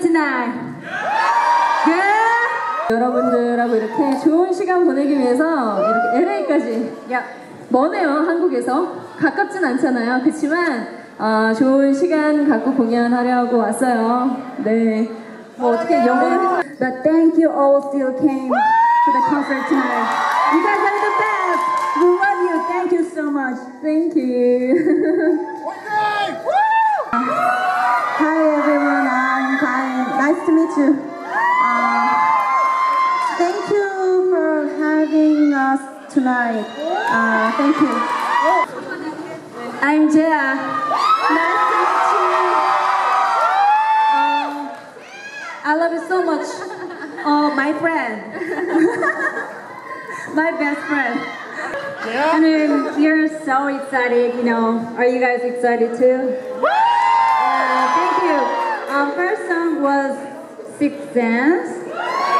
it tonight? Yeah. 여러분들하고 이렇게 좋은 시간 보내기 위해서 이렇게 LA까지 yeah. 머네요 한국에서 가깝진 않잖아요 그렇지만 어, 좋은 시간 갖고 공연하려고 왔어요 네뭐 어떻게 영어로 But thank you all still came to the concert tonight You guys are the best! We love you! Thank you so much! Thank you! You. Uh, thank you for having us tonight. Uh, thank you. I'm JeA. Nice to meet you. Um, I love you so much. Oh, my friend. my best friend. Yeah. I mean, you're so excited, you know. Are you guys excited too? Sixth Sense.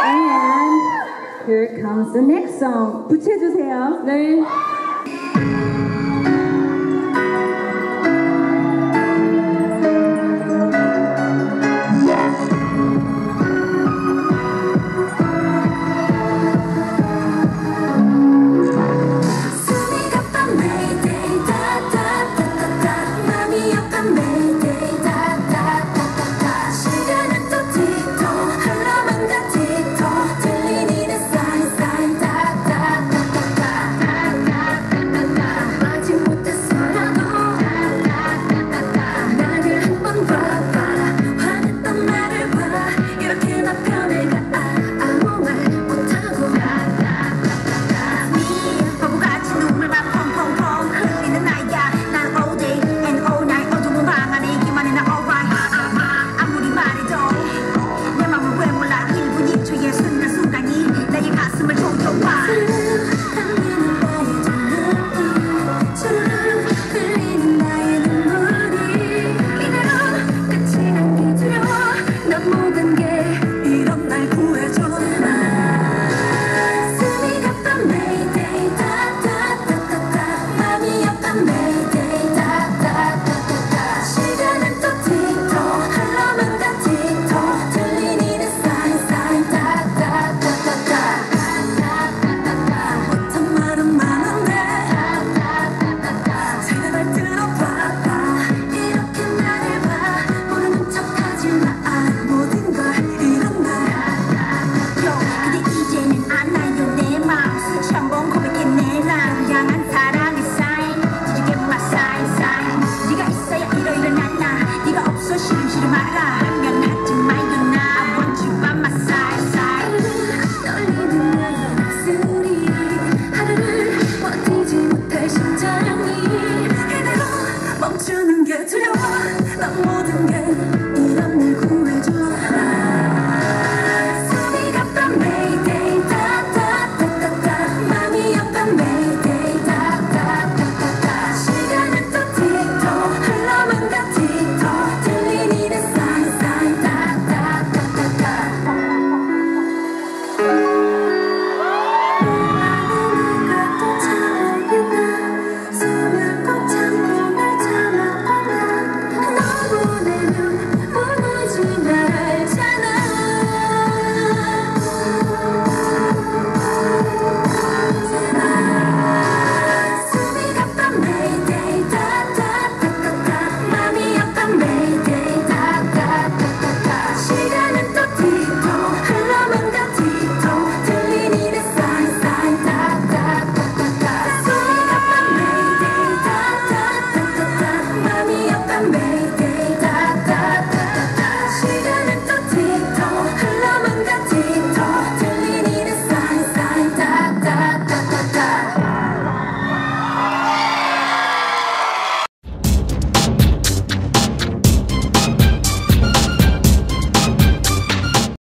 And here comes the next song. 붙여주세요. 네.